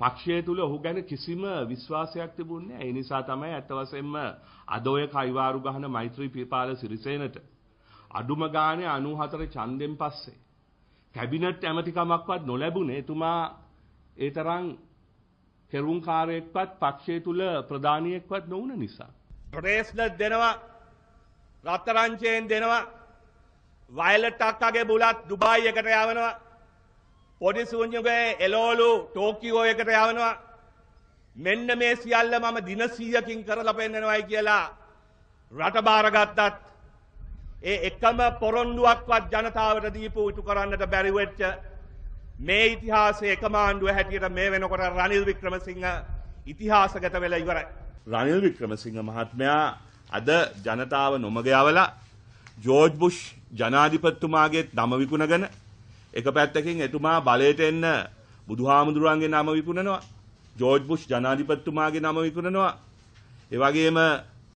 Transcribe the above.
පක්ෂය තුල ඔහු ගැන කිසිම විශ්වාසයක් තිබුණේ නැහැ. ඒ නිසා තමයි අත වශයෙන්ම අද ඔය කයිවාරු ගහන මෛත්‍රී පිපාල සිරිසේනට අඩුම ගානේ 94 ඡන්දෙන් පස්සේ කැබිනට් ඇමතිකමක්වත් නොලැබුණේ එතුමා ඒ තරම් කෙරුම්කාරයෙක්වත් පක්ෂය තුල ප්‍රධානියෙක්වත් නොවුන නිසා. ප්‍රේස්ලට් දෙනවා රත්තරංචයෙන් දෙනවා වයලට් අක්කගේ බුලත් දුබායි එකට යවනවා පොඩි සූන්යගේ එලෝලු ටෝකියෝ එකට යවනවා මෙන්න මේ සියල්ල මම දින 100කින් කරලා පෙන්නනවායි කියලා රට බාරගත්තත් ඒ එකම පොරොන්දුවක්වත් ජනතාවට දීපු ඉටු කරන්නට බැරි වෙච්ච මේ ඉතිහාසයේ එකම ආණ්ඩුව හැටියට මේ වෙනකොට රනිල් වික්‍රමසිංහ ඉතිහාසගත වෙලා ඉවරයි. රනිල් වික්‍රමසිංහ මහත්මයා අද ජනතාව නොමග යවලා ජෝර්ජ් බුෂ් ජනාධිපතිතුමාගේ නම විකුණගෙන එක පැත්තකින් එතුමා බලයට එන්න බුදුහාමුදුරුවන්ගේ නම විකුණනවා. ජෝර්ජ් බුෂ් ජනාධිපතිතුමාගේ නම විකුණනවා. ඒ වගේම